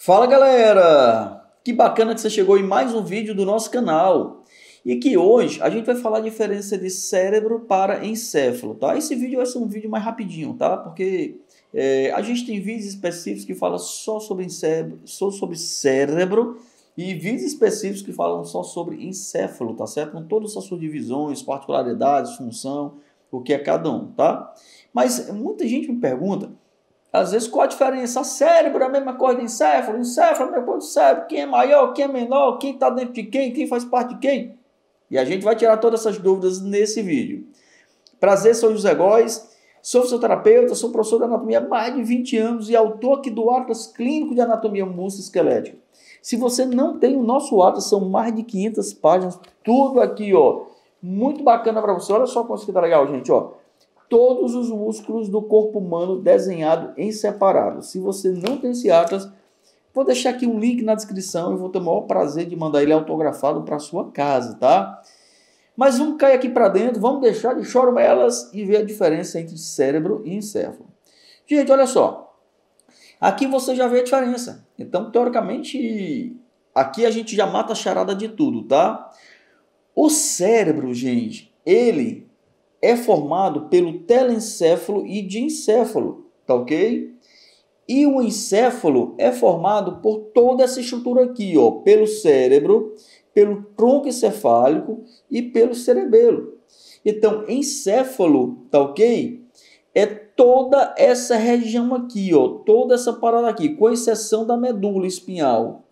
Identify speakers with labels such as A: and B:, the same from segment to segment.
A: Fala galera! Que bacana que você chegou em mais um vídeo do nosso canal. E que hoje a gente vai falar a diferença de cérebro para encéfalo, tá? Esse vídeo vai ser um vídeo mais rapidinho, tá? Porque é, a gente tem vídeos específicos que falam só sobre, só sobre cérebro e vídeos específicos que falam só sobre encéfalo, tá certo? Com todas as suas divisões, particularidades, função, o que é cada um, tá? Mas muita gente me pergunta às vezes, qual a diferença? Cérebro é a mesma coisa de encéfalo, encéfalo é a mesma coisa de cérebro. Quem é maior, quem é menor, quem está dentro de quem, quem faz parte de quem? E a gente vai tirar todas essas dúvidas nesse vídeo. Prazer, sou José Góes, sou fisioterapeuta, sou professor de anatomia há mais de 20 anos e autor aqui do Atlas Clínico de Anatomia Musculoesquelética. Se você não tem o nosso Atlas, são mais de 500 páginas, tudo aqui, ó. Muito bacana para você. Olha só como isso tá legal, gente, ó todos os músculos do corpo humano desenhado em separado. Se você não tem esse atlas, vou deixar aqui um link na descrição e vou ter o maior prazer de mandar ele autografado para sua casa, tá? Mas vamos cair aqui para dentro, vamos deixar de chorumelas e ver a diferença entre cérebro e encéfalo. Gente, olha só. Aqui você já vê a diferença. Então, teoricamente, aqui a gente já mata a charada de tudo, tá? O cérebro, gente, ele é formado pelo telencéfalo e diencéfalo, tá ok? E o encéfalo é formado por toda essa estrutura aqui, ó, pelo cérebro, pelo tronco encefálico e pelo cerebelo. Então, encéfalo, tá ok? É toda essa região aqui, ó, toda essa parada aqui, com exceção da medula espinhal.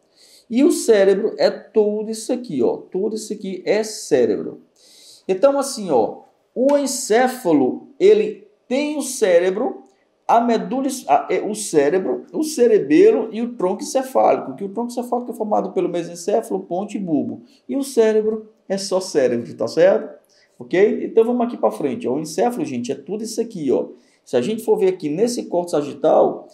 A: E o cérebro é tudo isso aqui, ó, tudo isso aqui é cérebro. Então, assim, ó, o encéfalo, ele tem o cérebro, a medula, é, o cérebro, o cerebelo e o tronco encefálico, que o tronco encefálico é formado pelo mesencéfalo, ponte e bulbo. E o cérebro é só cérebro, tá certo? Ok? Então vamos aqui para frente. O encéfalo, gente, é tudo isso aqui, ó. Se a gente for ver aqui nesse corte sagital,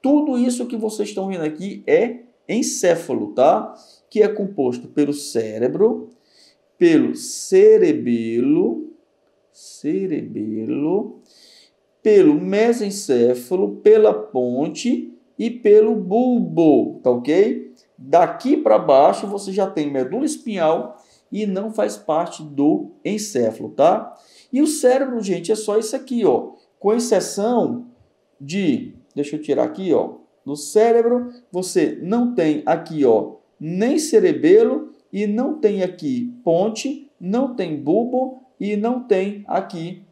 A: tudo isso que vocês estão vendo aqui é encéfalo, tá? Que é composto pelo cérebro, pelo cerebelo, cerebelo, pelo mesencéfalo, pela ponte e pelo bulbo, tá ok? Daqui para baixo você já tem medula espinhal e não faz parte do encéfalo, tá? E o cérebro, gente, é só isso aqui, ó. Com exceção de, deixa eu tirar aqui, ó. No cérebro você não tem aqui, ó, nem cerebelo e não tem aqui ponte, não tem bulbo e não tem aqui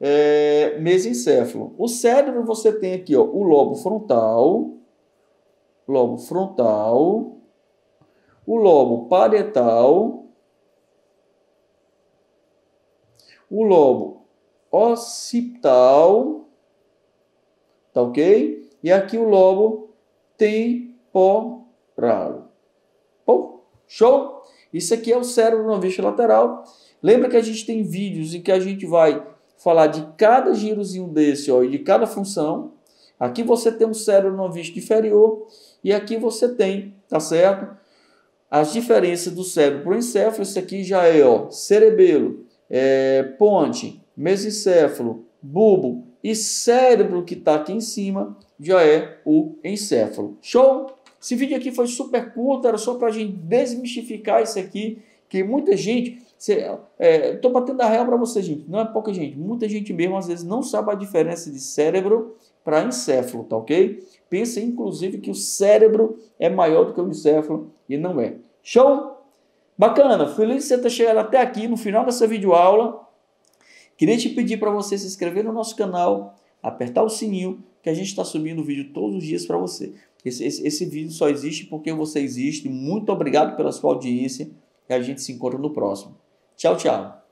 A: é, mesencéfalo. O cérebro você tem aqui ó, o lobo frontal, lobo frontal, o lobo parietal, o lobo occipital, tá ok? E aqui o lobo temporal. Show? Isso aqui é o cérebro no vista lateral. Lembra que a gente tem vídeos em que a gente vai falar de cada girozinho desse ó, e de cada função. Aqui você tem um cérebro no vista inferior e aqui você tem, tá certo? As diferenças do cérebro para o encéfalo, isso aqui já é ó, cerebelo, é, ponte, mesencéfalo, bulbo e cérebro que está aqui em cima já é o encéfalo. Show? Esse vídeo aqui foi super curto, era só para a gente desmistificar isso aqui, que muita gente Estou é, batendo a real para você, gente. Não é pouca gente. Muita gente mesmo, às vezes, não sabe a diferença de cérebro para encéfalo, tá ok? Pensa, inclusive, que o cérebro é maior do que o encéfalo e não é. Show? Bacana. Feliz de você ter chegado até aqui no final dessa videoaula. Queria te pedir para você se inscrever no nosso canal, apertar o sininho, que a gente está subindo vídeo todos os dias para você. Esse, esse, esse vídeo só existe porque você existe. Muito obrigado pela sua audiência e a gente se encontra no próximo. Tchau, tchau.